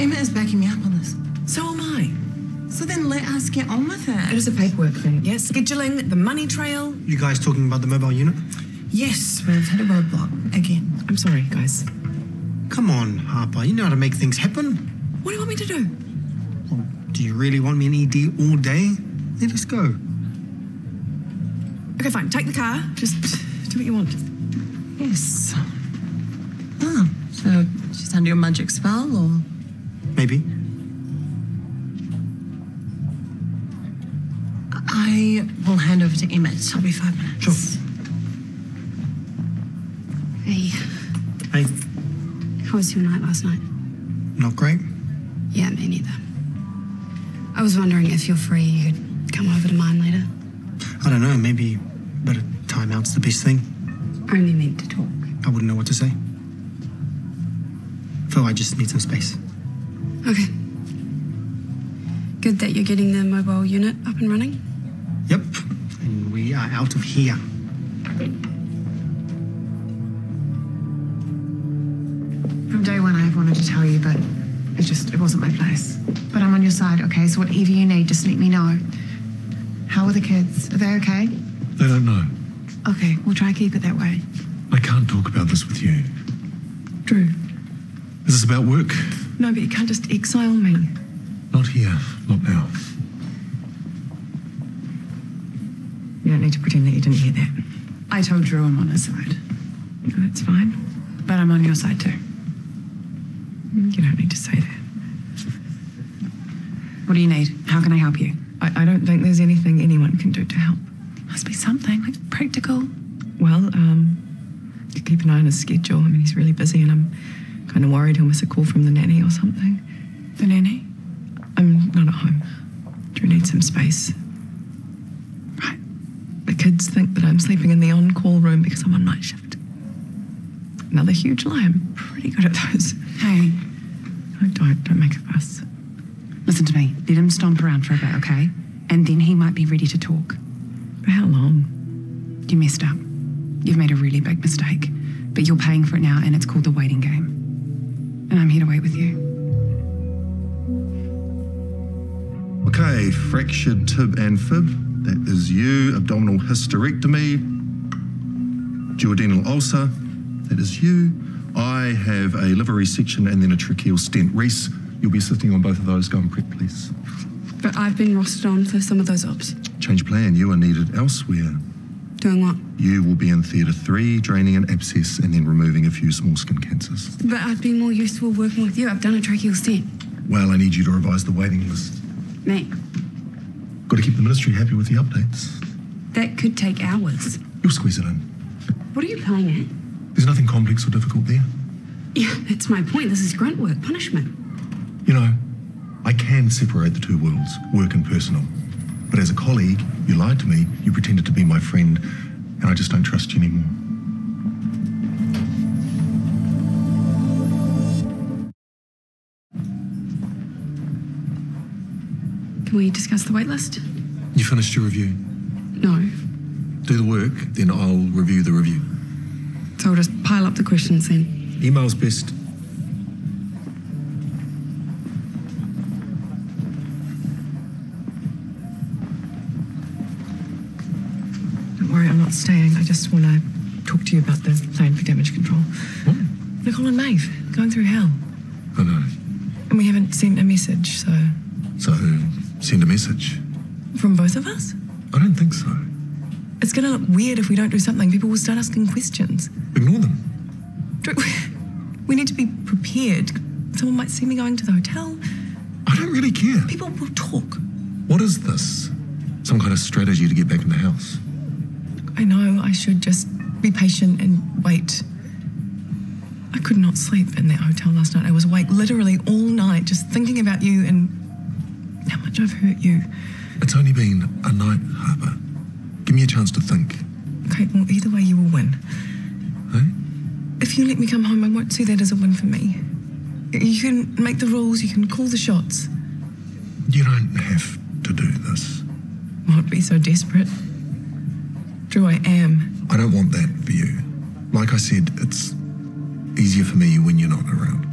Emma is backing me up on this. So am I. So then let us get on with It it. is a paperwork thing. Yes, scheduling, the money trail. You guys talking about the mobile unit? Yes, we've hit a roadblock again. I'm sorry, guys. Come on, Harper. You know how to make things happen. What do you want me to do? Well, do you really want me in ED all day? Let us go. Okay, fine. Take the car. Just do what you want. Yes. Ah, so she's under your magic spell, or Maybe. I will hand over to Emmett. I'll be five minutes. Sure. Hey, Hey, how was your night last night? not great. Yeah, me neither. I was wondering if you're free, you could come over to mine later. I don't know. Maybe a bit of time the best thing. I only meant to talk. I wouldn't know what to say. Phil, I just need some space. Okay. Good that you're getting the mobile unit up and running. Yep. And we are out of here. From day one, I've wanted to tell you, but it just, it wasn't my place. But I'm on your side, okay? So whatever you need, just let me know. How are the kids? Are they okay? They don't know. Okay, we'll try and keep it that way. I can't talk about this with you. Drew. This is this about work? No, but you can't just exile me. Not here. Not now. You don't need to pretend that you didn't hear that. I told Drew I'm on his side, No, that's fine. but I'm on your side too. You don't need to say that. What do you need? How can I help you? I, I don't think there's anything anyone can do to help. Must be something like practical. Well, um, you keep an eye on his schedule. I mean, he's really busy, and I'm kind of worried he'll miss a call from the nanny or something. The nanny? I'm not at home. Drew needs some space. Right. The kids think that I'm sleeping in the on-call room because I'm on night shift. Another huge lie. I'm pretty good at those. Hey, I don't. Don't make a fuss. listen to me. Let him stomp around for a bit, okay? And then he might be ready to talk. For how long? You messed up. You've made a really big mistake. But you're paying for it now, and it's called the waiting game. And I'm here to wait with you. Okay, fractured tib and fib. That is you. Abdominal hysterectomy. Duodenal ulcer. That is you. I have a liver resection and then a tracheal stent. Reese, you'll be sitting on both of those. Go and prep, please. But I've been rostered on for some of those ops. Change plan. You are needed elsewhere. Doing what? You will be in theatre three, draining an abscess and then removing a few small skin cancers. But I'd be more useful working with you. I've done a tracheal stent. Well, I need you to revise the waiting list. Me. Got to keep the ministry happy with the updates. That could take hours. You'll squeeze it in. What are you playing at? There's nothing complex or difficult there. Yeah, that's my point. This is grunt work, punishment. You know, I can separate the two worlds, work and personal. But as a colleague, you lied to me, you pretended to be my friend, and I just don't trust you anymore. Can we discuss the wait list? You finished your review. No. Do the work, then I'll review the review. So I'll just pile up the questions then. Email's best. Don't worry, I'm not staying. I just want to talk to you about the plan for damage control. What? Nicole and Maeve going through hell, I know. and we haven't sent a message. So So, send a message. from both of us, I don't think so. it's going to look weird if we don't do something. People will start asking questions. Ignore them. Drew, We need to be prepared. Someone might see me going to the hotel. I don't really care. People will talk. What is this? Some kind of strategy to get back in the house? I know I should just be patient and wait. I could not sleep in that hotel last night. I was awake literally all night just thinking about you and how much I've hurt you. It's only been a night, Harper. Give me a chance to think. Okay, well, either way, you will win. Hey? If you let me come home, I won't see that as a win for me. You can make the rules, you can call the shots. You don't have to do this. Won't be so desperate. Drew, I am. I don't want that for you. Like I said, it's easier for me when you're not around.